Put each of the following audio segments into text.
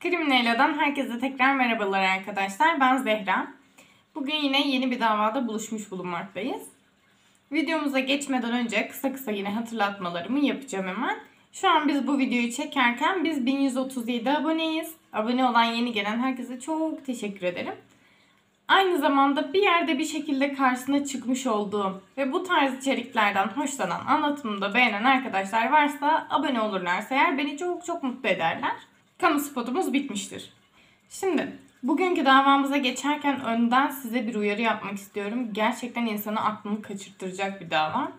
Kriminella'dan herkese tekrar merhabalar arkadaşlar. Ben Zehra. Bugün yine yeni bir davada buluşmuş bulunmaktayız. Videomuza geçmeden önce kısa kısa yine hatırlatmalarımı yapacağım hemen. Şu an biz bu videoyu çekerken biz 1137 aboneyiz. Abone olan yeni gelen herkese çok teşekkür ederim. Aynı zamanda bir yerde bir şekilde karşısına çıkmış olduğum ve bu tarz içeriklerden hoşlanan, anlatımını da beğenen arkadaşlar varsa abone olurlarsa eğer beni çok çok mutlu ederler. Kamu spotumuz bitmiştir. Şimdi bugünkü davamıza geçerken önden size bir uyarı yapmak istiyorum. Gerçekten insanı aklını kaçırttıracak bir dava.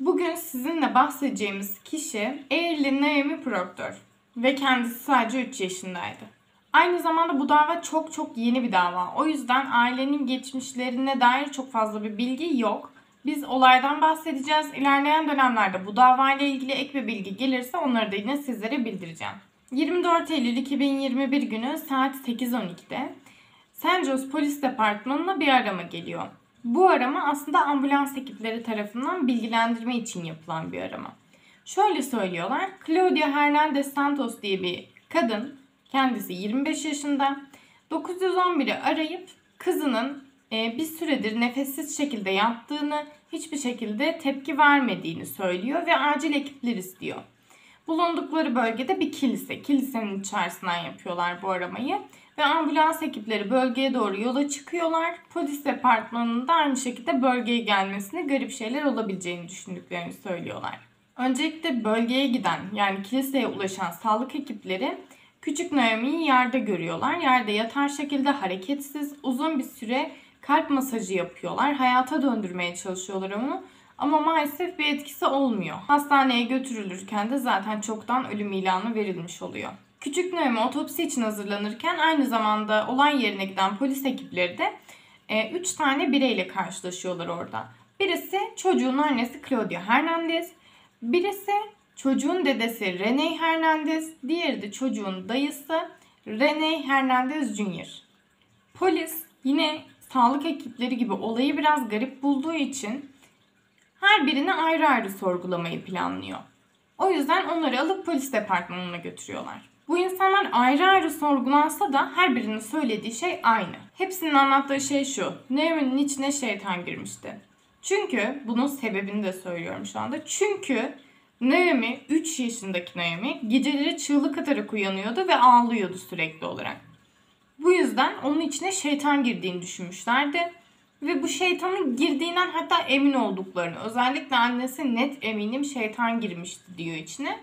Bugün sizinle bahsedeceğimiz kişi Early Naomi Proctor ve kendisi sadece 3 yaşındaydı. Aynı zamanda bu dava çok çok yeni bir dava. O yüzden ailenin geçmişlerine dair çok fazla bir bilgi yok. Biz olaydan bahsedeceğiz. İlerleyen dönemlerde bu davayla ilgili ek bir bilgi gelirse onları da yine sizlere bildireceğim. 24 Eylül 2021 günü saat 8.12'de St. Joe's Polis Departmanı'na bir arama geliyor. Bu arama aslında ambulans ekipleri tarafından bilgilendirme için yapılan bir arama. Şöyle söylüyorlar. Claudia Hernandez Santos diye bir kadın, kendisi 25 yaşında, 911'i arayıp kızının e, bir süredir nefessiz şekilde yattığını, hiçbir şekilde tepki vermediğini söylüyor ve acil ekipler istiyor. Bulundukları bölgede bir kilise. Kilisenin içerisinden yapıyorlar bu aramayı. Ve ambulans ekipleri bölgeye doğru yola çıkıyorlar. Polis departmanının da aynı şekilde bölgeye gelmesine garip şeyler olabileceğini düşündüklerini söylüyorlar. Öncelikle bölgeye giden yani kiliseye ulaşan sağlık ekipleri küçük Naomi'yi yerde görüyorlar. Yerde yatar şekilde hareketsiz uzun bir süre kalp masajı yapıyorlar. Hayata döndürmeye çalışıyorlar onu. Ama maalesef bir etkisi olmuyor. Hastaneye götürülürken de zaten çoktan ölüm ilanı verilmiş oluyor. Küçük Naomi otopsi için hazırlanırken aynı zamanda olay yerine giden polis ekipleri de 3 e, tane bireyle karşılaşıyorlar orada. Birisi çocuğun annesi Claudia Hernandez, birisi çocuğun dedesi Rene Hernandez, diğeri de çocuğun dayısı Rene Hernandez Jr. Polis yine sağlık ekipleri gibi olayı biraz garip bulduğu için her birini ayrı ayrı sorgulamayı planlıyor. O yüzden onları alıp polis departmanına götürüyorlar. Bu insanlar ayrı ayrı sorgulansa da her birinin söylediği şey aynı. Hepsinin anlattığı şey şu. Naomi'nin içine şeytan girmişti. Çünkü bunun sebebini de söylüyorum şu anda. Çünkü Naomi 3 yaşındaki Naomi geceleri çığlık atarak uyanıyordu ve ağlıyordu sürekli olarak. Bu yüzden onun içine şeytan girdiğini düşünmüşlerdi ve bu şeytanın girdiğinden hatta emin olduklarını. Özellikle annesi net eminim şeytan girmişti diyor içine.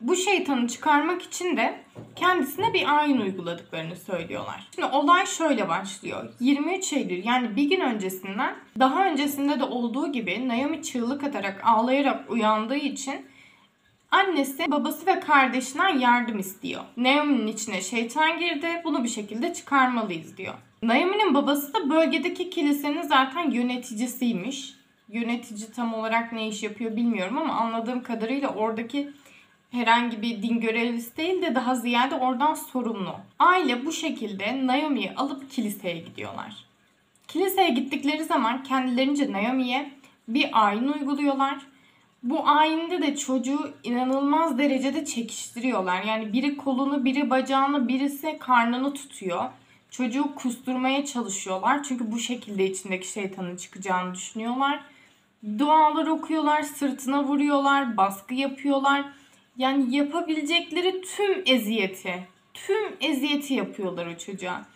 Bu şeytanı çıkarmak için de kendisine bir ayin uyguladıklarını söylüyorlar. Şimdi olay şöyle başlıyor. 23 Eylül yani bir gün öncesinden daha öncesinde de olduğu gibi Naomi çığlık atarak ağlayarak uyandığı için annesi, babası ve kardeşinden yardım istiyor. Naomi'nin içine şeytan girdi. Bunu bir şekilde çıkarmalıyız diyor. Naomi'nin babası da bölgedeki kilisenin zaten yöneticisiymiş. Yönetici tam olarak ne iş yapıyor bilmiyorum ama anladığım kadarıyla oradaki herhangi bir din görevlisi değil de daha ziyade oradan sorumlu. Aile bu şekilde Naomi'yi alıp kiliseye gidiyorlar. Kiliseye gittikleri zaman kendilerince Naomi'ye bir ayin uyguluyorlar. Bu ayinde de çocuğu inanılmaz derecede çekiştiriyorlar. Yani biri kolunu, biri bacağını, birisi karnını tutuyor. Çocuğu kusturmaya çalışıyorlar. Çünkü bu şekilde içindeki şeytanın çıkacağını düşünüyorlar. Dualar okuyorlar, sırtına vuruyorlar, baskı yapıyorlar. Yani yapabilecekleri tüm eziyeti, tüm eziyeti yapıyorlar o çocuğa.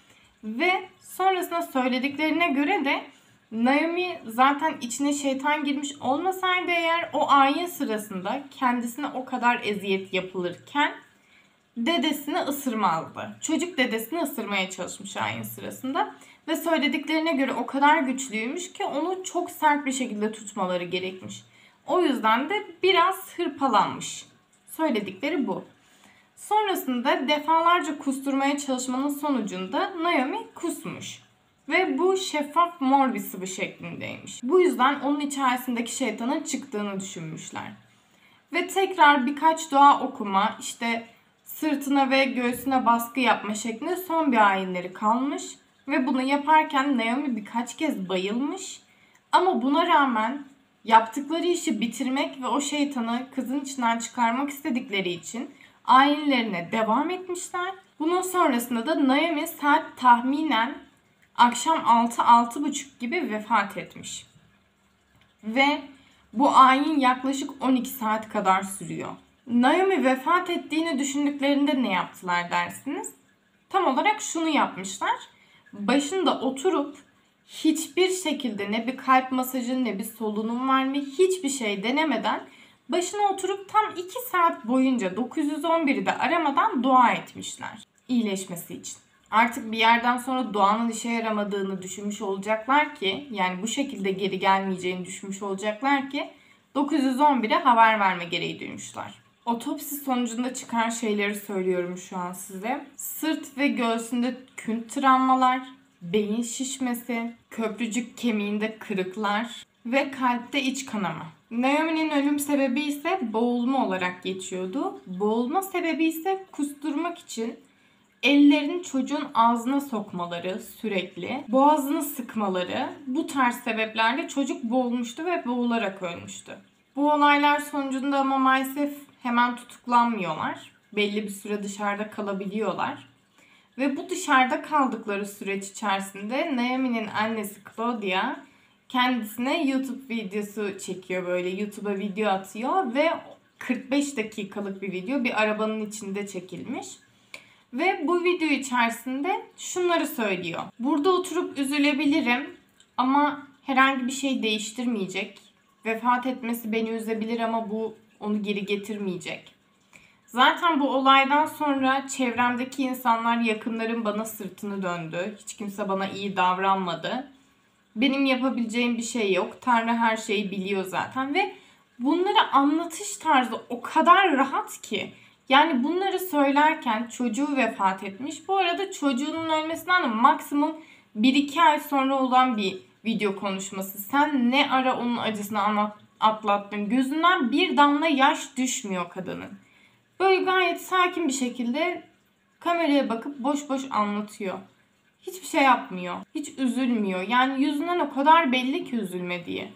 Ve sonrasında söylediklerine göre de Naomi zaten içine şeytan girmiş olmasaydı eğer o ayin sırasında kendisine o kadar eziyet yapılırken dedesini ısırmazdı. Çocuk dedesini ısırmaya çalışmış ayin sırasında. Ve söylediklerine göre o kadar güçlüymüş ki onu çok sert bir şekilde tutmaları gerekmiş. O yüzden de biraz hırpalanmış. Söyledikleri bu. Sonrasında defalarca kusturmaya çalışmanın sonucunda Naomi kusmuş. Ve bu şeffaf mor bir sıvı şeklindeymiş. Bu yüzden onun içerisindeki şeytanın çıktığını düşünmüşler. Ve tekrar birkaç dua okuma, işte sırtına ve göğsüne baskı yapma şeklinde son bir ayinleri kalmış. Ve bunu yaparken Naomi birkaç kez bayılmış. Ama buna rağmen yaptıkları işi bitirmek ve o şeytanı kızın içinden çıkarmak istedikleri için ayinlerine devam etmişler. Bunun sonrasında da Naomi saat tahminen akşam 6-6.30 gibi vefat etmiş. Ve bu ayin yaklaşık 12 saat kadar sürüyor. Naomi vefat ettiğini düşündüklerinde ne yaptılar dersiniz? Tam olarak şunu yapmışlar. Başında oturup hiçbir şekilde ne bir kalp masajı ne bir solunum verme hiçbir şey denemeden başına oturup tam 2 saat boyunca 911'i de aramadan dua etmişler iyileşmesi için. Artık bir yerden sonra duanın işe yaramadığını düşünmüş olacaklar ki yani bu şekilde geri gelmeyeceğini düşünmüş olacaklar ki 911'e haber verme gereği duymuşlar. Otopsi sonucunda çıkan şeyleri söylüyorum şu an size. Sırt ve göğsünde künt travmalar, beyin şişmesi, köprücük kemiğinde kırıklar ve kalpte iç kanama. Naomi'nin ölüm sebebi ise boğulma olarak geçiyordu. Boğulma sebebi ise kusturmak için ellerini çocuğun ağzına sokmaları sürekli, boğazını sıkmaları bu tarz sebeplerle çocuk boğulmuştu ve boğularak ölmüştü. Bu olaylar sonucunda ama maalesef hemen tutuklanmıyorlar. Belli bir süre dışarıda kalabiliyorlar. Ve bu dışarıda kaldıkları süreç içerisinde Naomi'nin annesi Claudia kendisine YouTube videosu çekiyor böyle YouTube'a video atıyor ve 45 dakikalık bir video bir arabanın içinde çekilmiş. Ve bu video içerisinde şunları söylüyor. Burada oturup üzülebilirim ama herhangi bir şey değiştirmeyecek. Vefat etmesi beni üzebilir ama bu onu geri getirmeyecek. Zaten bu olaydan sonra çevremdeki insanlar, yakınlarım bana sırtını döndü. Hiç kimse bana iyi davranmadı. Benim yapabileceğim bir şey yok. Tanrı her şeyi biliyor zaten ve bunları anlatış tarzı o kadar rahat ki. Yani bunları söylerken çocuğu vefat etmiş. Bu arada çocuğunun ölmesinden de maksimum 1-2 ay sonra olan bir video konuşması. Sen ne ara onun acısını anlat, atlattın. Gözünden bir damla yaş düşmüyor kadının. Böyle gayet sakin bir şekilde kameraya bakıp boş boş anlatıyor. Hiçbir şey yapmıyor. Hiç üzülmüyor. Yani yüzünden o kadar belli ki üzülmediği.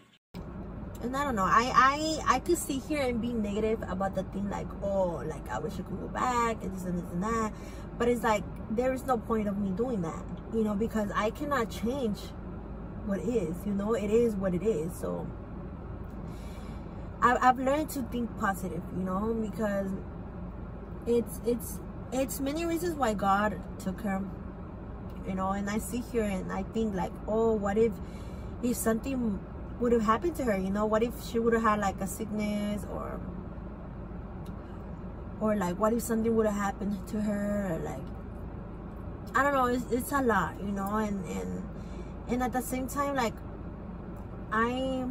and I don't know. I I I could sit here and be negative about the thing, like oh, like I wish I could go back and this and this and that. But it's like there is no point of me doing that, you know, because I cannot change what is. You know, it is what it is. So I, I've learned to think positive, you know, because it's it's it's many reasons why God took her, you know. And I sit here and I think like, oh, what if if something would have happened to her you know what if she would have had like a sickness or or like what if something would have happened to her or like i don't know it's, it's a lot you know and and and at the same time like i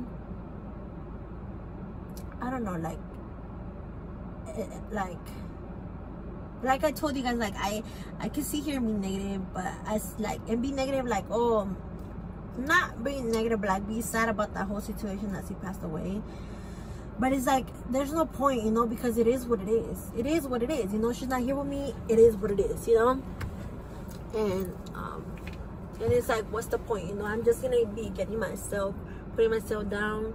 i don't know like eh, like like I told you guys, like I I can see here and be negative, but as like and be negative, like oh not being negative, but like be sad about that whole situation that she passed away. But it's like there's no point, you know, because it is what it is. It is what it is. You know, she's not here with me. It is what it is, you know. And um, and it's like, what's the point? You know, I'm just gonna be getting myself, putting myself down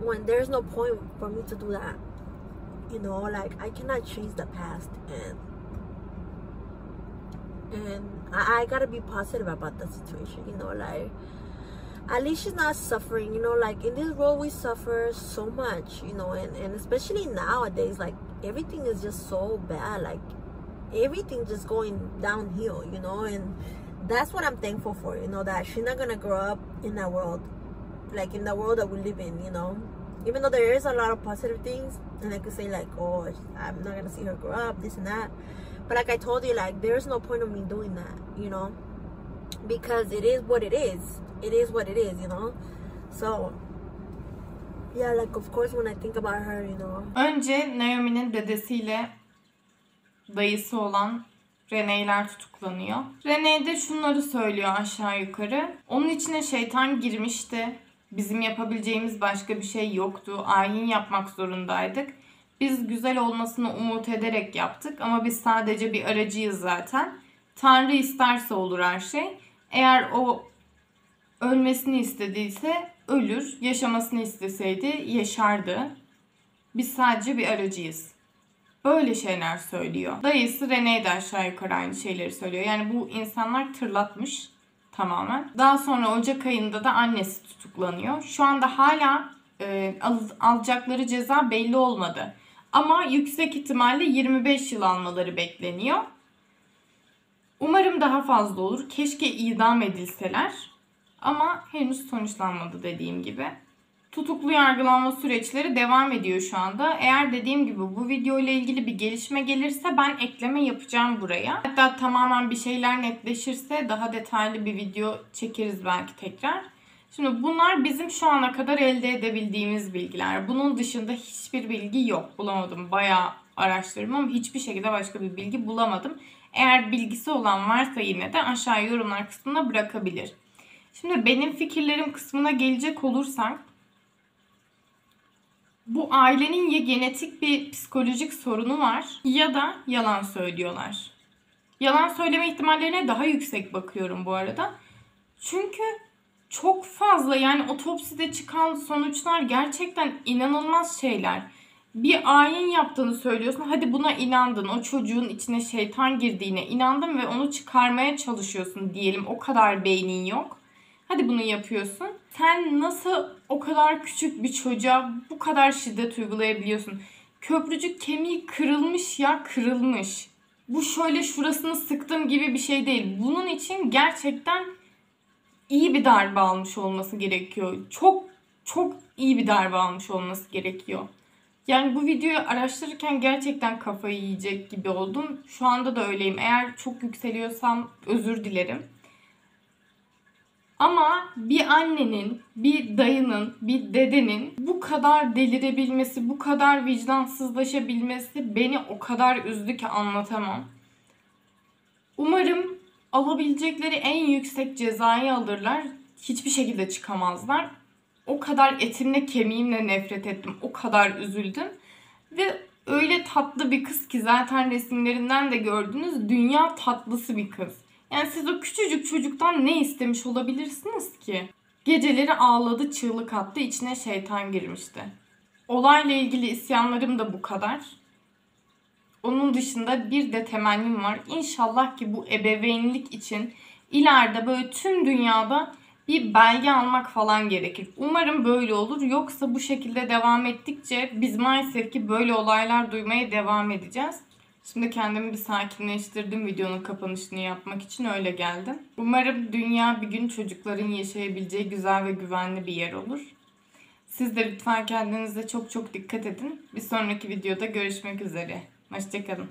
when there's no point for me to do that. You know, like I cannot change the past, and and I, I gotta be positive about the situation. You know, like at least she's not suffering you know like in this world we suffer so much you know and, and especially nowadays like everything is just so bad like everything just going downhill you know and that's what i'm thankful for you know that she's not gonna grow up in that world like in the world that we live in you know even though there is a lot of positive things and i could say like oh i'm not gonna see her grow up this and that but like i told you like there's no point of me doing that you know because it is what it is it is what it is, you know. So yeah, like of course when I think about her, you know. Önce Naomi'nin dedesiyle dayısı olan Rene'ler tutuklanıyor. Rene de şunları söylüyor aşağı yukarı. Onun içine şeytan girmişti. Bizim yapabileceğimiz başka bir şey yoktu. Ayin yapmak zorundaydık. Biz güzel olmasını umut ederek yaptık ama biz sadece bir aracıyız zaten. Tanrı isterse olur her şey. Eğer o ölmesini istediyse ölür, yaşamasını isteseydi yaşardı. Biz sadece bir aracıyız. Böyle şeyler söylüyor. Dayısı Rene de aşağı yukarı aynı şeyleri söylüyor. Yani bu insanlar tırlatmış tamamen. Daha sonra Ocak ayında da annesi tutuklanıyor. Şu anda hala e, al- alacakları ceza belli olmadı. Ama yüksek ihtimalle 25 yıl almaları bekleniyor. Umarım daha fazla olur. Keşke idam edilseler. Ama henüz sonuçlanmadı dediğim gibi. Tutuklu yargılanma süreçleri devam ediyor şu anda. Eğer dediğim gibi bu video ile ilgili bir gelişme gelirse ben ekleme yapacağım buraya. Hatta tamamen bir şeyler netleşirse daha detaylı bir video çekeriz belki tekrar. Şimdi bunlar bizim şu ana kadar elde edebildiğimiz bilgiler. Bunun dışında hiçbir bilgi yok. Bulamadım. Bayağı araştırdım ama hiçbir şekilde başka bir bilgi bulamadım. Eğer bilgisi olan varsa yine de aşağı yorumlar kısmına bırakabilir. Şimdi benim fikirlerim kısmına gelecek olursak bu ailenin ya genetik bir psikolojik sorunu var ya da yalan söylüyorlar. Yalan söyleme ihtimallerine daha yüksek bakıyorum bu arada. Çünkü çok fazla yani otopside çıkan sonuçlar gerçekten inanılmaz şeyler. Bir ayin yaptığını söylüyorsun. Hadi buna inandın. O çocuğun içine şeytan girdiğine inandın ve onu çıkarmaya çalışıyorsun diyelim. O kadar beynin yok. Hadi bunu yapıyorsun. Sen nasıl o kadar küçük bir çocuğa bu kadar şiddet uygulayabiliyorsun? Köprücük kemiği kırılmış ya kırılmış. Bu şöyle şurasını sıktım gibi bir şey değil. Bunun için gerçekten iyi bir darbe almış olması gerekiyor. Çok çok iyi bir darbe almış olması gerekiyor. Yani bu videoyu araştırırken gerçekten kafayı yiyecek gibi oldum. Şu anda da öyleyim. Eğer çok yükseliyorsam özür dilerim. Ama bir annenin, bir dayının, bir dedenin bu kadar delirebilmesi, bu kadar vicdansızlaşabilmesi beni o kadar üzdü ki anlatamam. Umarım alabilecekleri en yüksek cezayı alırlar. Hiçbir şekilde çıkamazlar. O kadar etimle kemiğimle nefret ettim. O kadar üzüldüm. Ve öyle tatlı bir kız ki zaten resimlerinden de gördünüz. Dünya tatlısı bir kız. Yani siz o küçücük çocuktan ne istemiş olabilirsiniz ki? Geceleri ağladı, çığlık attı, içine şeytan girmişti. Olayla ilgili isyanlarım da bu kadar. Onun dışında bir de temennim var. İnşallah ki bu ebeveynlik için ileride böyle tüm dünyada bir belge almak falan gerekir. Umarım böyle olur. Yoksa bu şekilde devam ettikçe biz maalesef ki böyle olaylar duymaya devam edeceğiz. Şimdi kendimi bir sakinleştirdim videonun kapanışını yapmak için öyle geldim. Umarım dünya bir gün çocukların yaşayabileceği güzel ve güvenli bir yer olur. Siz de lütfen kendinize çok çok dikkat edin. Bir sonraki videoda görüşmek üzere. Hoşçakalın.